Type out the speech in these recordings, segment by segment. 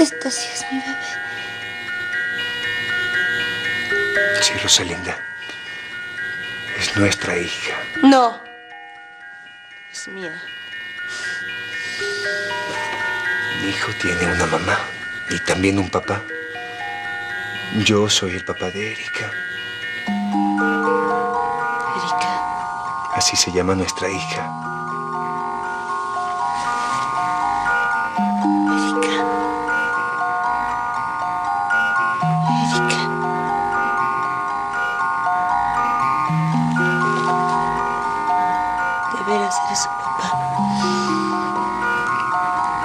Esta sí es mi bebé. Sí, Rosalinda. Es nuestra hija. No. Es mía. Mi hijo tiene una mamá y también un papá. Yo soy el papá de Erika. Erika. Así se llama nuestra hija. Papá.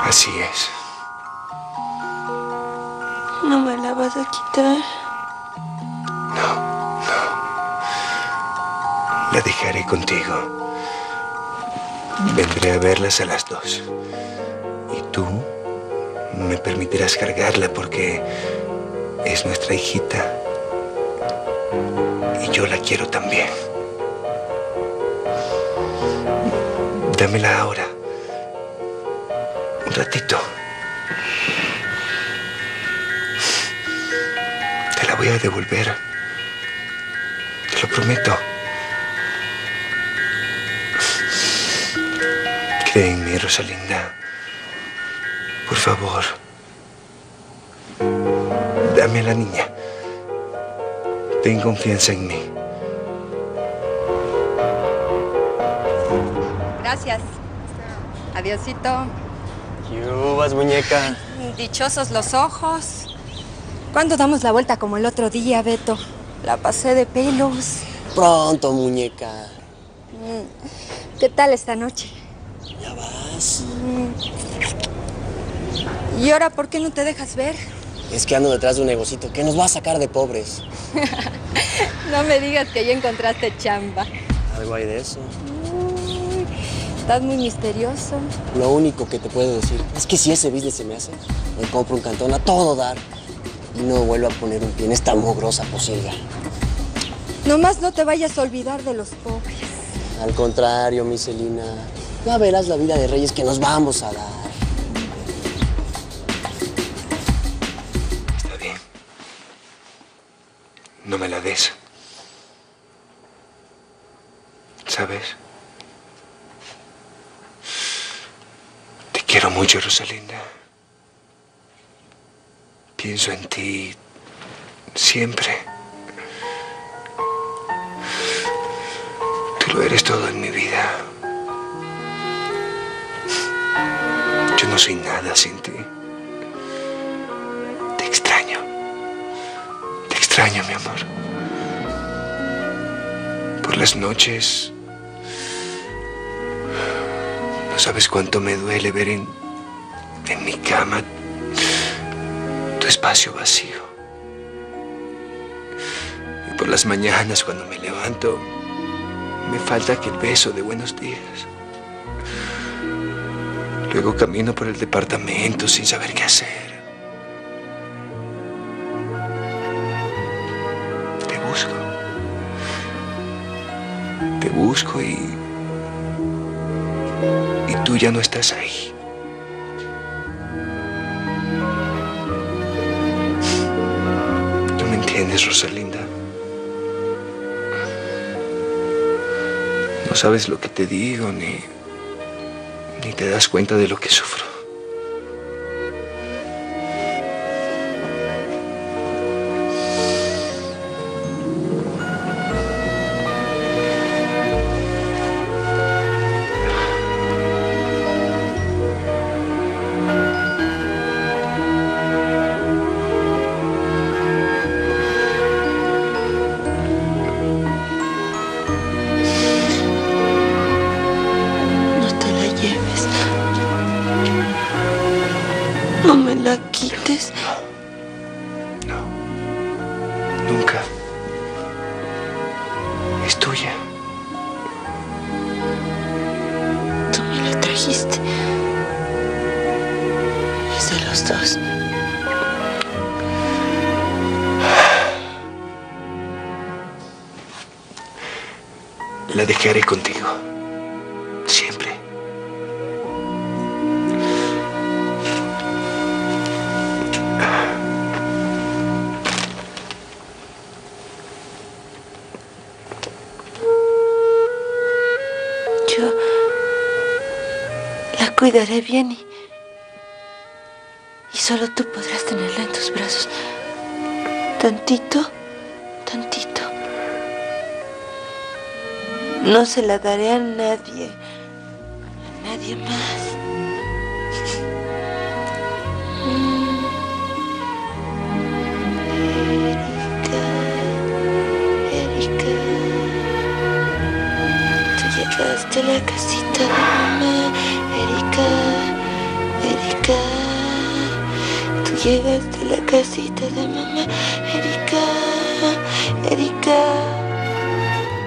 Así es. No me la vas a quitar. No, no. La dejaré contigo. Vendré a verlas a las dos. Y tú me permitirás cargarla porque es nuestra hijita. Y yo la quiero también. Dámela ahora. Un ratito. Te la voy a devolver. Te lo prometo. Cree Rosalinda. Por favor. Dame a la niña. Ten confianza en mí. Gracias. Adiosito. Yubas, muñeca. Dichosos los ojos. ¿Cuándo damos la vuelta como el otro día, Beto? La pasé de pelos. Pronto, muñeca. ¿Qué tal esta noche? Ya vas. ¿Y ahora por qué no te dejas ver? Es que ando detrás de un negocito que nos va a sacar de pobres. No me digas que ya encontraste chamba. Algo hay de eso. Estás muy misterioso. Lo único que te puedo decir es que si ese business se me hace, me compro un cantón a todo dar. Y no vuelvo a poner un pie en esta mugrosa posilga. Nomás no te vayas a olvidar de los pobres. Al contrario, mi Celina. Ya verás la vida de reyes que nos vamos a dar. Está bien. No me la des. ¿Sabes? Mucho, Rosalinda. Pienso en ti siempre. Tú lo eres todo en mi vida. Yo no soy nada sin ti. Te extraño. Te extraño, mi amor. Por las noches... No sabes cuánto me duele ver en, en mi cama tu espacio vacío. Y por las mañanas cuando me levanto, me falta aquel beso de buenos días. Luego camino por el departamento sin saber qué hacer. Te busco. Te busco y... Y tú ya no estás ahí. ¿No me entiendes, Rosalinda? No sabes lo que te digo, ni... Ni te das cuenta de lo que sufro. Nunca. Es tuya. Tú me la trajiste. Es de los dos. La dejaré contigo. Cuidaré bien y, y solo tú podrás tenerla en tus brazos. Tantito, tantito. No se la daré a nadie, a nadie más. Erika, Erika, tú llegaste a la casita a la casita de mamá, Erika, Erika.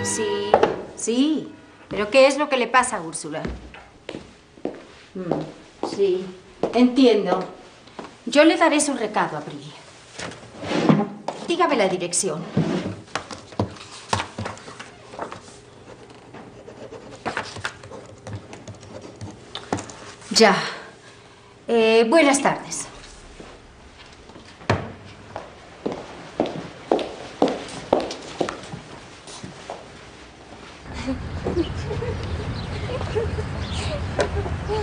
Sí, sí. ¿Pero qué es lo que le pasa a Úrsula? Mm, sí, entiendo. Yo le daré su recado a Bri. Dígame la dirección. Ya. Eh, buenas tardes.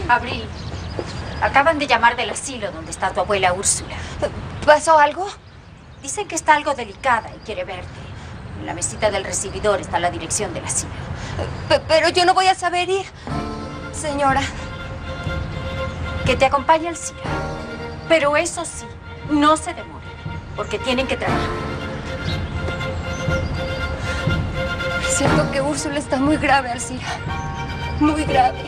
Abril, acaban de llamar del asilo donde está tu abuela Úrsula. ¿Pasó algo? Dicen que está algo delicada y quiere verte. En la mesita del recibidor está la dirección del asilo. Pe- pero yo no voy a saber ir. Señora, Que te acompañe al CIRA. Pero eso sí, no se demore, porque tienen que trabajar. Es cierto que Úrsula está muy grave, Alcira. Muy grave.